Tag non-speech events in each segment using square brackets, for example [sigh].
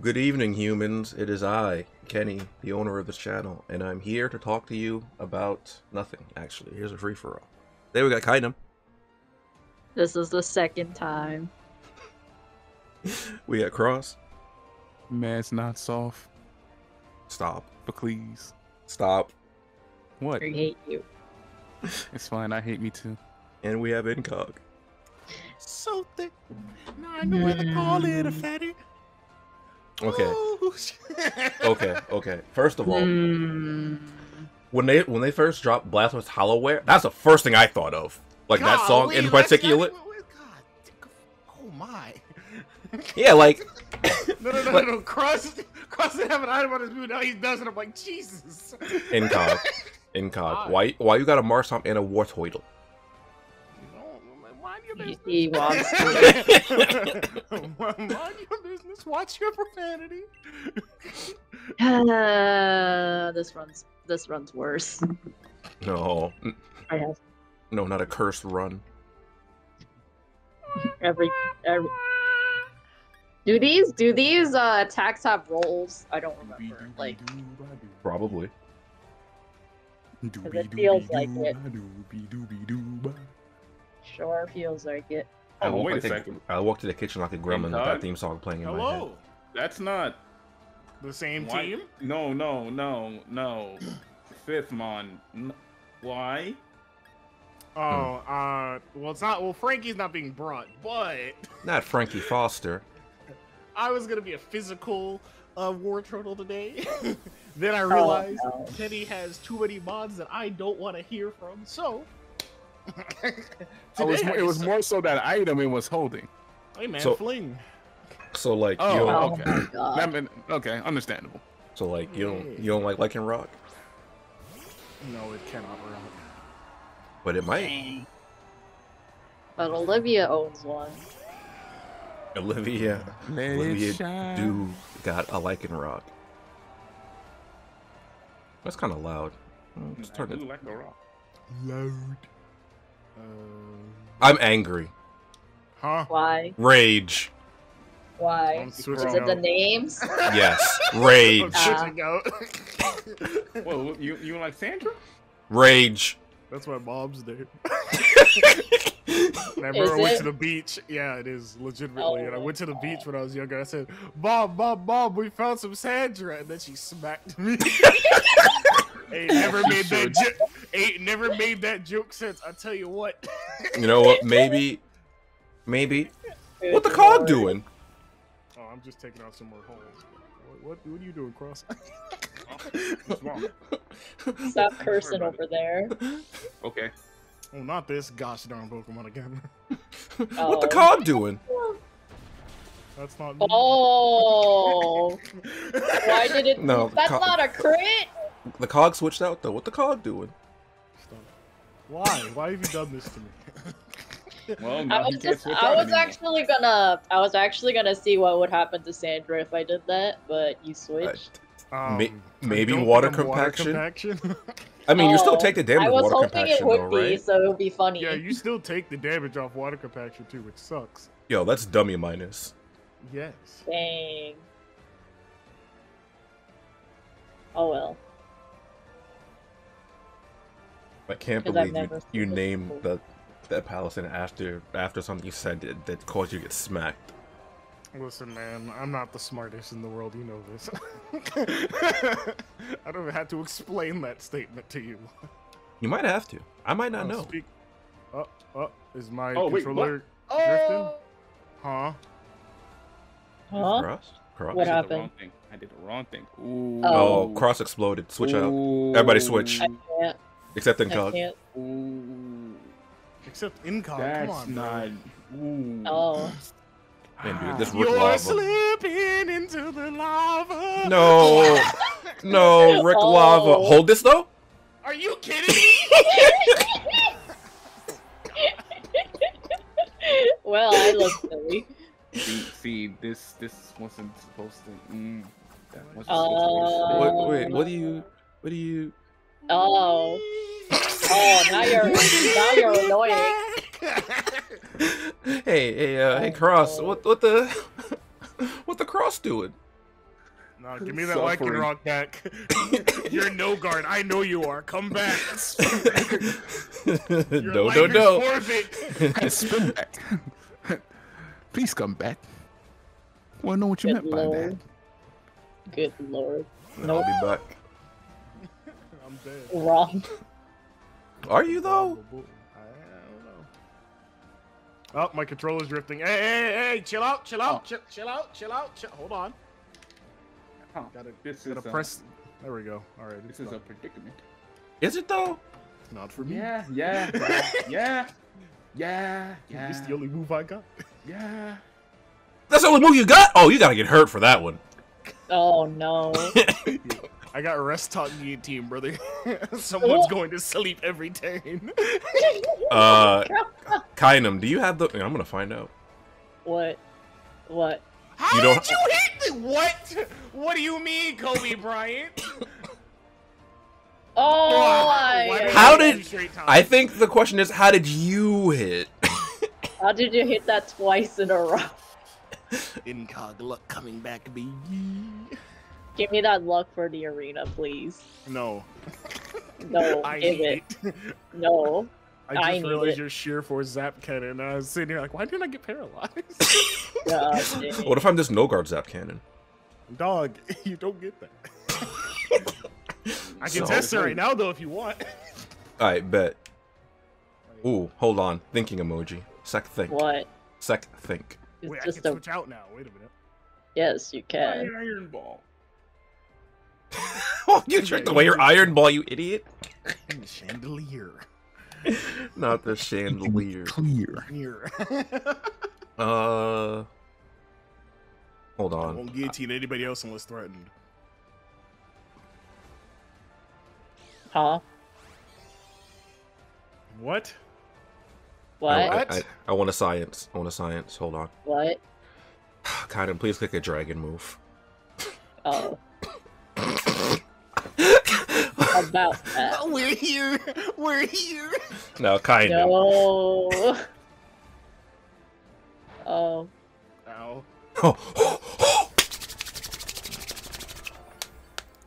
Good evening, humans. It is I, Kenny, the owner of this channel, and I'm here to talk to you about nothing, actually. Here's a free for all. There we got Kynim. This is the second time. [laughs] We got Kross. Man, it's not soft, Stop. but please. Stop. What? I hate you. [laughs] It's fine. I hate me too. And we have Incog. So thick. Now I know where to call it, a fatty. Okay. Oh, Okay, okay. First of all, Hmm. when they when they first dropped Blasphemous Hollowware, that's the first thing I thought of. Like that song in not- particular. wait, God, oh my. [laughs] Yeah, like No, no, no, no, no. Kross, Kross didn't have an item on his boot. Now he does it. I'm like, Jesus. Incog. Incog. Why? Why why you got a Marsom and a Wartortle? Business. he wants [laughs] to. [laughs] mind your business. Watch your profanity. Uh, [sighs] this runs. This runs worse. No. N- I have No, not a cursed run. every. every... Do these do these uh, attacks have rolls? I don't remember. Like Probably. it feels like it. Sure feels like it. I Oh, walked wait a to the- second. I walked to the kitchen like a gremlin with that theme song playing in my head. Hello. That's not. The same Why? team. No, no, no, no. [clears throat] Fifth mon. N- Why? Oh, uh, well, it's not. Well, Frankie's not being brought, but [laughs] Not Frankie Foster. I was gonna be a physical uh, war turtle today. [laughs] then I realized Oh, no. Teddy has too many mods that I don't want to hear from. So I [laughs] was, it was more so that item it was holding. Hey man, So- fling. So like Oh, you don't, Oh okay. Oh, my god. Okay, understandable. so like you don't you don't like Lycanroc, No, it cannot run. but it might. But Olivia owns one. Olivia [laughs] Let Olivia do got a Lycanroc. That's kind of loud. Just turn it. like a rock. Loud. Uh, I'm angry. huh? Why? Rage. Why? I'm Is it the names? [laughs] Yes. [laughs] I'm Rage. switching out. [laughs] Well, you you like Sandra? Rage. That's my mom's name. [laughs] Is Whenever I went it? to the beach, yeah, it is legitimately. Oh and I oh, went to the beach when I was younger. I said, "Mom, mom, mom, we found some Sandra," and then she smacked me. [laughs] ain't never made that joke. Ain't never made that joke since. I tell you what. [laughs] You know what? Maybe. Maybe. What the Good cog lord. doing? Oh, I'm just taking out some more holes. What? What, what are you doing, Kross? [laughs] What's wrong? Stop cursing over there. Okay. oh, not this gosh darn Pokemon again. [laughs] What the Oh. cog doing? That's not. me. Oh, why did it? [laughs] No, that's not a crit. The cog switched out though. What the cog doing? Stop. Why? Why have you done this to me? Well, I was just, I was actually gonna, I was actually gonna see what would happen to Sandra if I did that, but you switched. Um, May- I maybe don't water compaction? compaction. [laughs] I mean, you still Oh, take the damage I of was water hoping it compaction would though, be, right? so it would be funny. yeah, you [laughs] still take the damage off water compaction too, which sucks. Yo, that's dummy minus. Yes. Dang. Oh well. I can't believe you, never you named before. the that Palestine after after something you said that, that caused you to get smacked. Listen, man, I'm not the smartest in the world. You know this. [laughs] I don't even have to explain that statement to you. You might have to. I might not Uh, know. Speak. Uh, uh, is my Oh, controller what? drifting? Oh. Huh? Huh? Kross? Kross. What I did the happened? wrong thing. I did the wrong thing. Ooh. Oh, Kross exploded. Switch out. Everybody switch. I can't. Except I Incog. can't. Ooh. Except incog. That's Come on, not. bro. Ooh. Oh. [clears throat] Man, dude, this Rick You're Lava. slipping into the lava. No. [laughs] No, Rick Oh. Lava. Hold this though? Are you kidding me? [laughs] well, I look silly. See, see, this this wasn't supposed to. Mm, that wasn't Uh, supposed Wait, wait, what do you what do you Oh. Oh, now you're now you're annoying. [laughs] Hey, hey, uh, hey, Kross, what, what the, [laughs] what the Kross doing? No, give me that Suffering. Lycanroc back. You're no guard. I know you are. Come back. [laughs] Your no, no, no. Forfeit. Spin back. Please come back. Well, I know what you Good meant by that. lord. Good lord. I'll be back. I'm dead. Wrong. Are you though? I don't know. Oh, my controller's drifting. Hey, hey, hey, chill out, chill out, Oh. chill, chill out, chill out, chill. Hold on. Huh. Gotta, This gotta a- press. There we go. All right, This it's is a predicament. Is it though? not for me. Yeah, yeah, [laughs] yeah, yeah, yeah, It's the only move I got. [laughs] yeah. That's the only move you got? Oh, you gotta get hurt for that one. Oh no. [laughs] I got rest talk team, brother. [laughs] Someone's Oh. going to sleep every turn. [laughs] Uh, [laughs] Kynim, do you have the? I'm gonna find out. what? What? How You don't- did you hit the what? What do you mean, Kobe Bryant? Oh, Why I, did How did- do straight time? I think the question is, how did you hit? how did you hit that twice in a row? Incog luck coming back, baby. Give me that luck for the arena, please. No, No, [laughs] I give it. it. No. I I just need realized it. your sheer force zap cannon, and I was sitting here like, why didn't I get paralyzed? [laughs] God. What if I'm this no guard zap cannon? Dog, [laughs] you don't get that. I can So- test it right now though if you want. Alright, bet. Ooh, hold on. Thinking emoji. Sec think. What? Sec think. It's Wait, I can a switch out now. Wait a minute. yes, you can. Iron ball. [laughs] oh, you tricked away your iron ball, you idiot. [laughs] Chandelier. Not the chandelier. Clear. Here. [laughs] Uh. Hold on. I on. won't guillotine anybody else unless threatened. Huh? What? What? I, What? I, I want a science. I want a science. Hold on. What? [sighs] Kynim, please click a dragon move. Oh. About that. We're here. We're here. No, Kynim. No. Oh. Ow. Oh,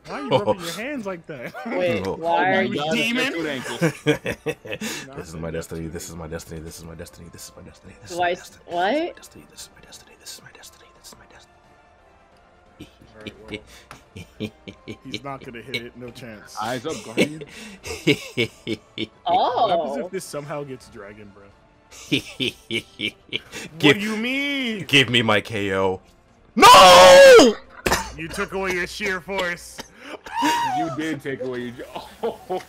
Why are you rubbing your hands like that? Wait, Oh why my are you God, demon? got good ankles. this is my destiny. This is my destiny. This is my destiny. This is my destiny. This is my destiny. what? This is my destiny. This is my destiny. This is my destiny. Alright, well, he's not gonna hit it. No chance. [laughs] Eyes up, Guardian. [laughs] What Oh. happens if this somehow gets dragon, bro? [laughs] give, what do you mean? give me my KO. No! You took away your sheer force. You did take away your. Oh,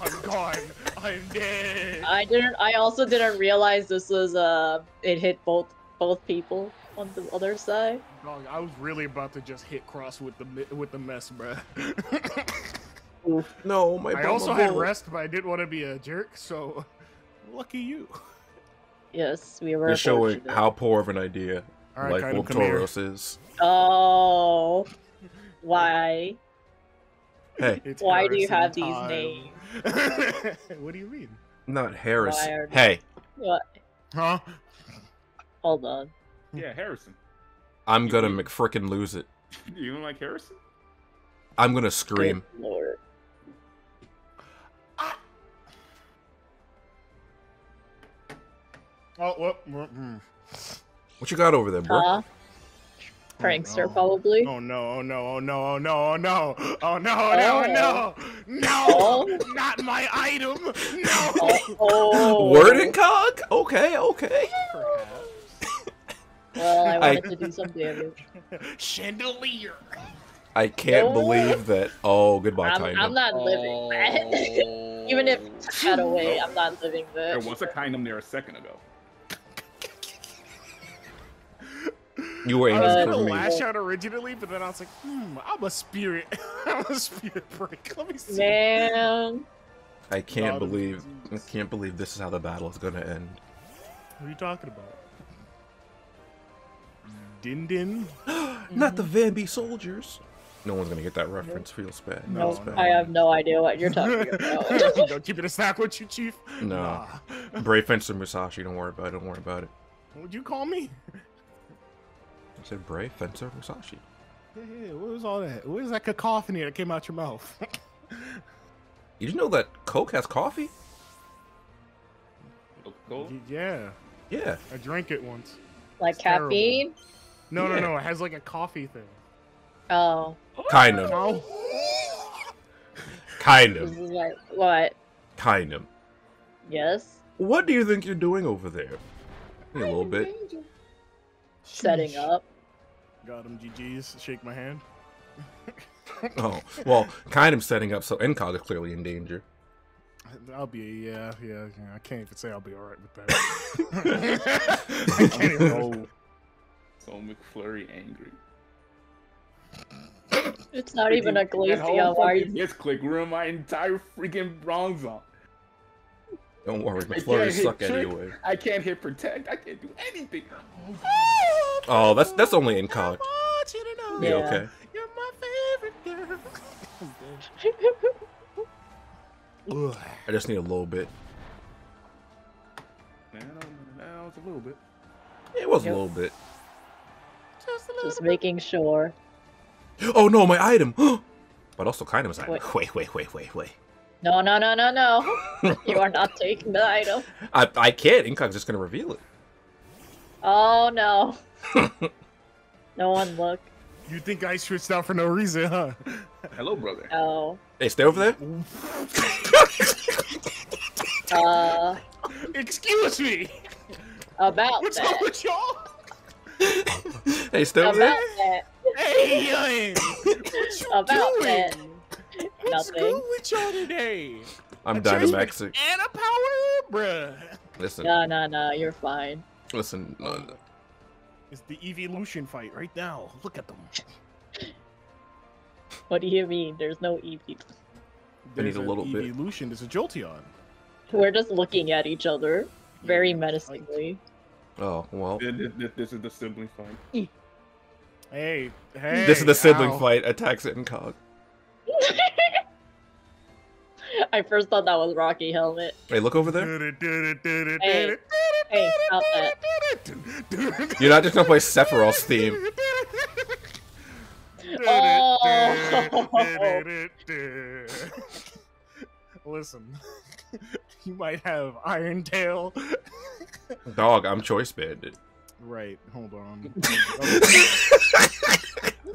I'm gone. I'm dead. I didn't I also didn't realize this was uh it hit both both people on the other side. Dog, I was really about to just hit Kross with the with the mess, bro. [laughs] No, my I also had bummable. rest, but I didn't want to be a jerk, so [laughs] lucky you. Yes, we were Just showing how poor of an idea All right, Life kind of of come here. Tauros is. Oh. Why? Hey, [laughs] It's Why do you Harrison have these names? what do you mean? not Harris. Hey, What? Huh? Hold on. Yeah, Harrison. I'm gonna McFrickin' lose it. [laughs] You don't like Harrison? I'm gonna scream. Good Oh, whoop, whoop, hmm. What you got over there, bro? Huh? Prankster, no. probably. Oh no, oh no, oh no, oh no, oh no, oh no, no, no, no, Oh. not my item, no. Oh, oh. [laughs] Word and cog? Okay, okay. Well, I I- wanted to do some damage. [laughs] Chandelier. I can't No. believe that. Oh, goodbye, I'm, Kynim. I'm not living that. [laughs] Even if I got away, I'm not living There that. was a kind of there a second ago. You were I aiming was Uh, gonna for me. lash out originally, but then I was like, hmm, I'm a spirit. [laughs] I'm a spirit break. Let me see. Man. I can't God believe. I can't believe this is how the battle is gonna end. What are you talking about? Din din. [gasps] Not the Vambi soldiers. No one's gonna get that reference. Feels bad. No, Feels bad. I have no idea what you're talking [laughs] about. Don't keep it a snack with you, Chief. No. Nah. Brave Fencer Musashi. Don't worry about it. Don't worry about it. What'd you call me? I said Brave Fencer Musashi. Hey, what was all that? What was that cacophony that came out your mouth? Did [laughs] you know that Coke has coffee? Cool. yeah, Yeah. I drank it once. Like It's terrible. Caffeine? No, Yeah. no, no. It has like a coffee thing. Oh, Kind of. No. Kind this of. is like what? Kind of. Yes. What do you think you're doing over there? A little bit. Setting Sheesh. up. Got him, GG's. Shake my hand. [laughs] Oh, well, kind of setting up so Incog is clearly in danger. I'll be, yeah, yeah, yeah. I can't even say I'll be alright with that. [laughs] [laughs] I can't even. Oh. So McFlurry angry. It's not even a That whole glacial. Why are fucking you? Misclick ruined my entire freaking bronze on. Don't worry, I McFlurry suck trick. anyway. I can't hit protect. I can't do anything. Oh, that's that's only Incog. want you to know Yeah, Yeah. okay. you're my favorite girl. [laughs] I just need a little bit. Man, that was a little bit. It was Yep. a little bit. Just a little Just bit. making sure. Oh no, my item! [gasps] but also kind of was item. Wait. Wait, wait, wait, wait, wait. No, no, no, no, no. [laughs] you are not taking the item. I I can't. Incog's just gonna reveal it. Oh no. [laughs] no one look. You think I switched out for no reason, huh? Hello, brother. Oh. Hey, stay over there. Uh. [laughs] Excuse me. About What's wrong that. with y'all? Hey, stay over About there. that. Hey, young. [laughs] What you About doing? that. What's Nothing. good with y'all today? I'm A chest Dynamaxic. And a power, bruh. Listen, No, no, no. You're fine. listen. No, no. It's the evolution fight right now. Look at them. [laughs] What do you mean? There's no E EP. I need There's a an little bit. Evolution. There's a Jolteon. We're just looking at each other very menacingly. Oh well. This, this, this is the sibling fight. Hey, hey. this is the sibling ow. fight. Attacks Incog. I first thought that was Rocky Helmet. Hey, look over there. Hey, hey, stop that. You're not just gonna play Sephiroth's theme. Listen, you might have Iron Tail. Dog, I'm Choice Banded. Right, hold on. [laughs]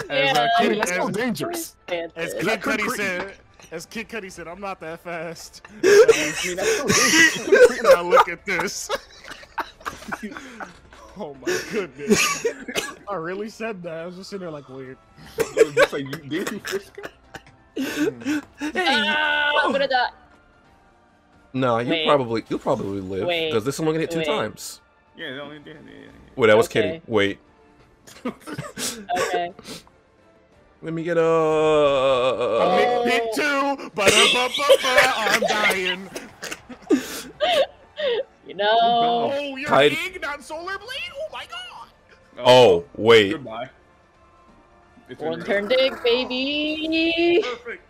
As, uh, Kid, that's That's so as, dangerous. as Fantastic. Kid Cudi said, as Kid Cudi said, I'm not that fast. [laughs] I mean, that's so dangerous. [laughs] now look at this. oh my goodness. I really said that. I was just sitting there like, weird. It was just like, you, did you frisk him? I'm gonna die. No, you Wait. probably you'll probably live Wait. because this is only gonna hit two Wait. times. Yeah, no, yeah, yeah, yeah. Wait, I was Okay. kidding. Wait, Okay. [laughs] let me get a. Uh, oh. Bit two, but I'm dying. You know. Oh, oh you're Kite- big, not solar blade. Oh my god. Oh, oh. wait, Goodbye. It's One turn dig, baby. Perfect.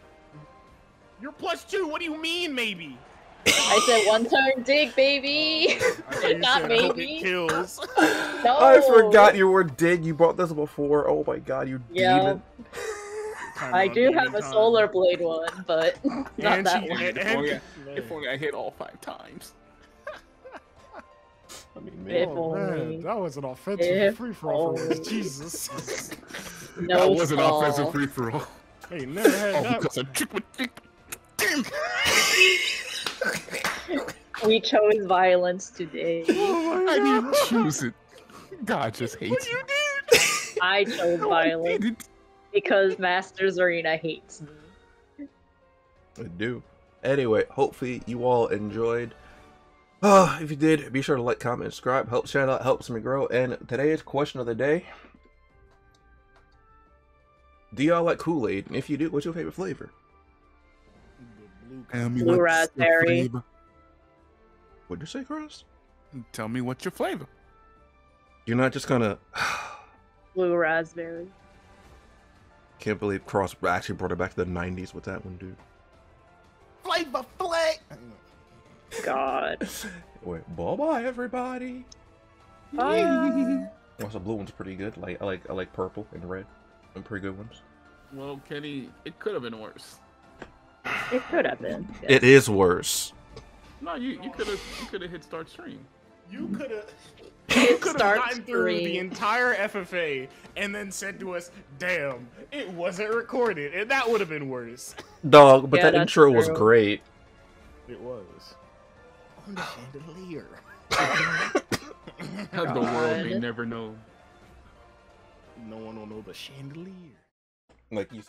You're plus two. What do you mean, maybe? I said one turn dig, baby. I [laughs] Not said, maybe. kills. [laughs] No. I forgot you were dig. You brought this before. Oh my god, you Yeah. demon! I do have a time. solar blade one, but [laughs] not And that she- one. and- If only I- If only I hit all five times. I mean, If man. Oh, only. man, that was an offensive If free for all for us. only. Jesus. No that was an stall. offensive free for all. Hey, never had Oh, that. because I tricked with dick. Damn. [laughs] We chose violence today. [laughs] Oh I didn't choose it. God just hates you. [laughs] I chose No, violence didn't. because Masters Arena hates me. I do. Anyway, hopefully you all enjoyed. Uh, if you did, be sure to like, comment, subscribe. Helps channel out, helps me grow. And today's question of the day: Do y'all like Kool Aid? And if you do, what's your favorite flavor? Tell me Blue raspberry. What'd you say, Chris? Tell me what's your flavor. You're not just gonna. [sighs] Blue raspberry. Can't believe Kross actually brought it back to the '90s with that one, dude. Flavor flake. God. [laughs] Wait, bye bye, everybody. Bye. [laughs] Also, blue one's pretty good. Like I like I like purple and red. and pretty good ones. Well, Kenny, it could have been worse. It could have been. yeah. It is worse. No, you you could have you could have hit start stream. You could have. [laughs] It You could have starts gotten through the entire FFA and then said to us, "Damn, it wasn't recorded," and that would have been worse. Dog, but Yeah, that that's intro was great. It was. On the chandelier. Had the world may never know. No one will know the chandelier. Like you